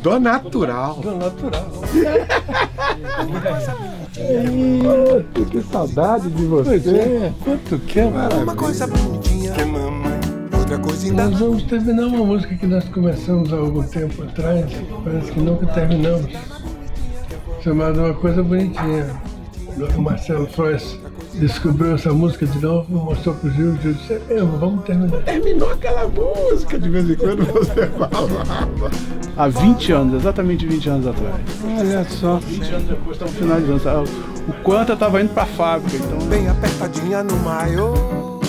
Do natural. Do natural. que saudade de você. É, quanto que é maravilha. Uma coisa bonitinha que mamãe, outra coisa ainda. Nós vamos terminar uma música que nós começamos há algum tempo atrás, parece que nunca terminamos, chamada Uma Coisa Bonitinha. O Marcelo Frois descobriu essa música de novo, mostrou pro Gil, o Gil disse, é mesmo, vamos terminar. Terminou aquela música, de vez em quando você falava. Há 20 anos, exatamente 20 anos atrás. Olha só. 20 anos depois estamos finalizando. sabe? O quanto eu estava indo pra fábrica, então. Bem apertadinha no maiô. Vovó